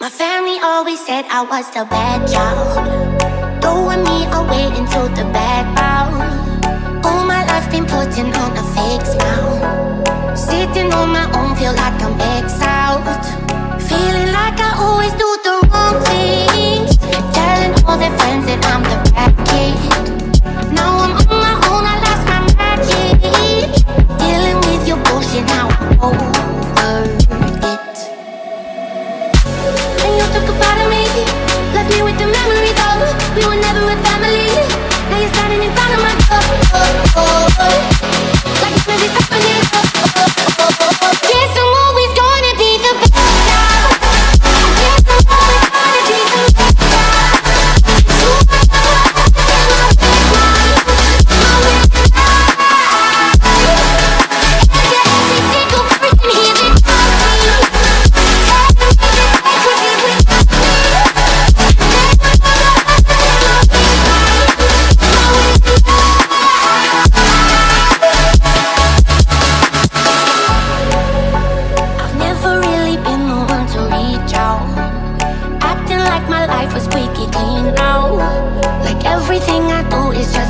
My family always said I was the bad child. Throwing me away into the background All my life been putting on a fake smile. Sitting on my own, feel like I'm exiled. acting like my life was squeaky clean now Like everything I do is just